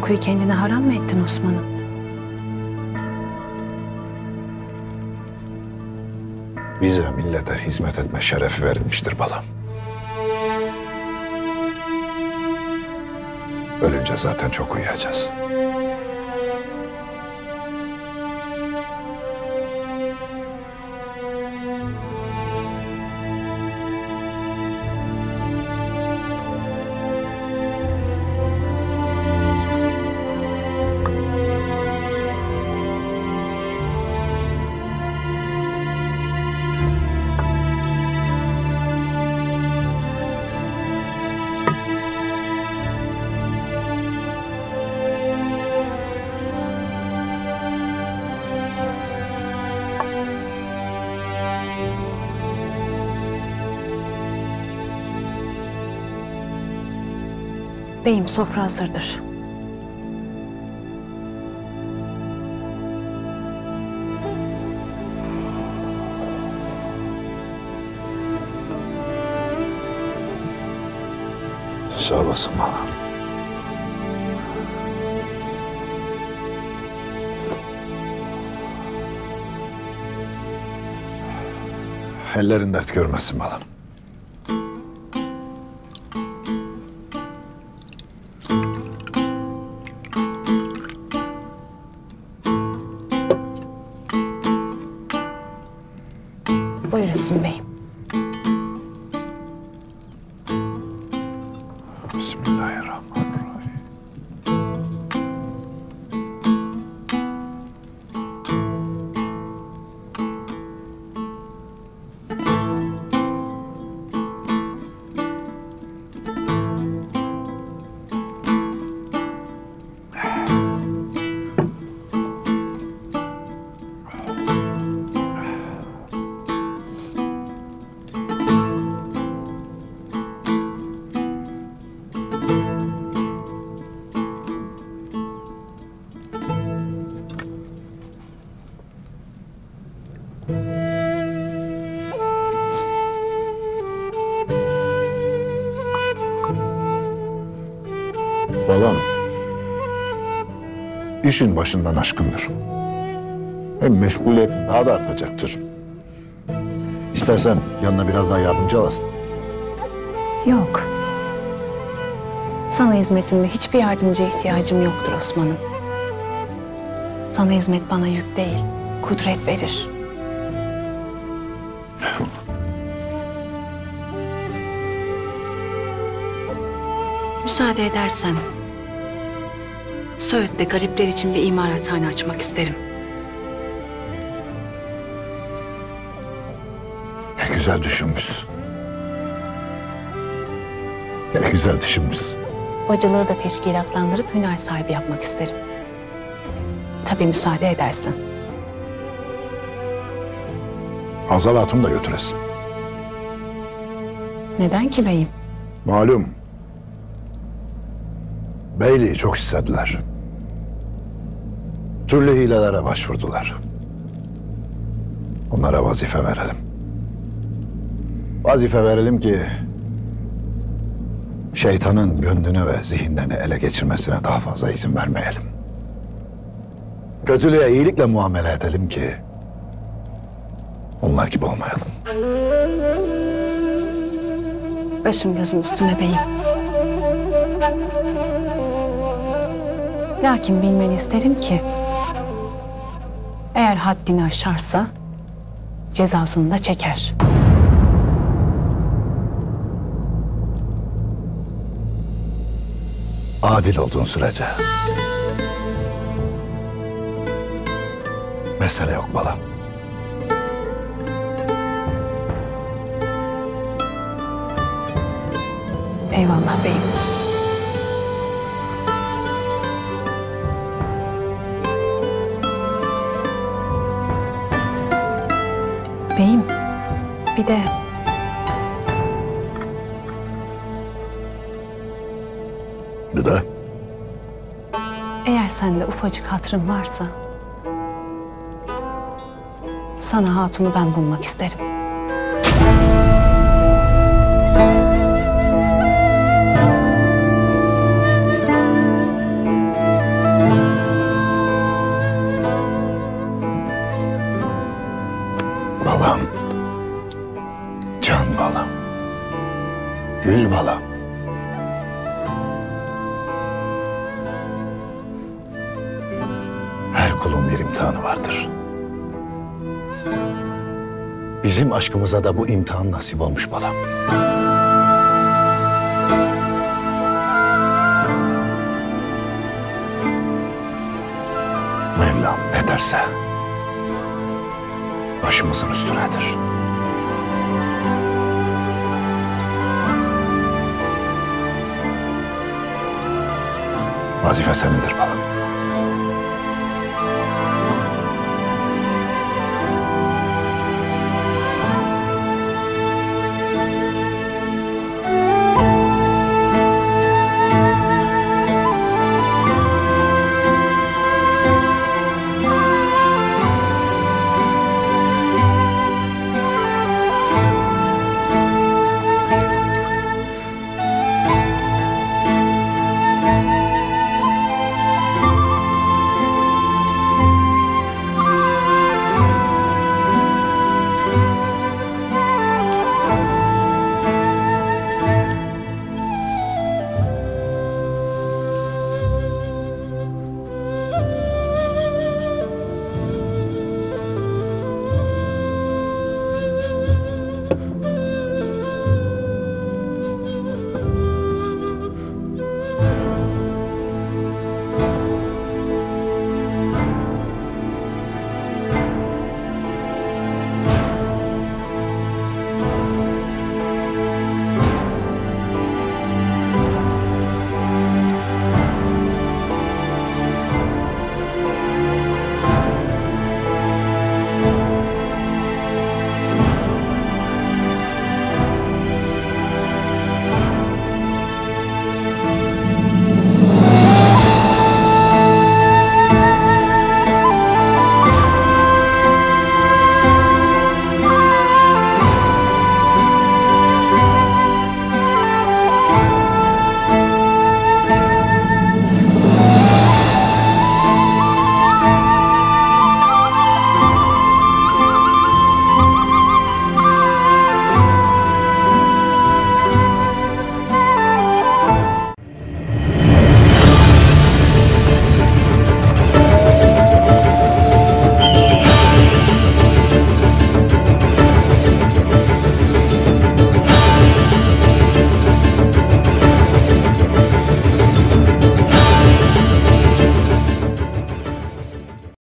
uykuyu kendine haram mı ettin Osman'ım? Bize millete hizmet etme şerefi verilmiştir balam. Ölünce zaten çok uyuyacağız. Beyim sofra hazırdır. Sağ olasın balam. Ellerin dert görmesin balam. Buyurasın beyim. Balam, işin başından aşkındır. Hem meşguliyetin daha da artacaktır. İstersen yanına biraz daha yardımcı alasın. Yok. Sana hizmetimde hiçbir yardımcıya ihtiyacım yoktur Osman'ım. Sana hizmet bana yük değil, kudret verir. Müsaade edersen, Söğüt'te garipler için bir imarathane açmak isterim. Ne güzel düşünmüşsün. Ne güzel düşünmüşsün. Bacıları da teşkilatlandırıp hüner sahibi yapmak isterim. Tabii müsaade edersen. Hazal Hatun da götüresin. Neden ki beyim? Malum. Beyliği çok istediler. Türlü hilelere başvurdular. Onlara vazife verelim. Vazife verelim ki şeytanın gönlünü ve zihinlerini ele geçirmesine daha fazla izin vermeyelim. Kötülüğe iyilikle muamele edelim ki onlar gibi olmayalım. Başım gözüm üstüne beyim. Lakin bilmeni isterim ki... ...eğer haddini aşarsa... ...cezasını da çeker. adil olduğun sürece. Mesele yok balam. Eyvallah beyim. De eğer sende ufacık hatırın varsa... ...sana hatunu ben bulmak isterim. Kulun bir imtihanı vardır. Bizim aşkımıza da bu imtihan nasip olmuş balam. Mevlam ne derse başımızın üstünedir. Vazife senindir balam.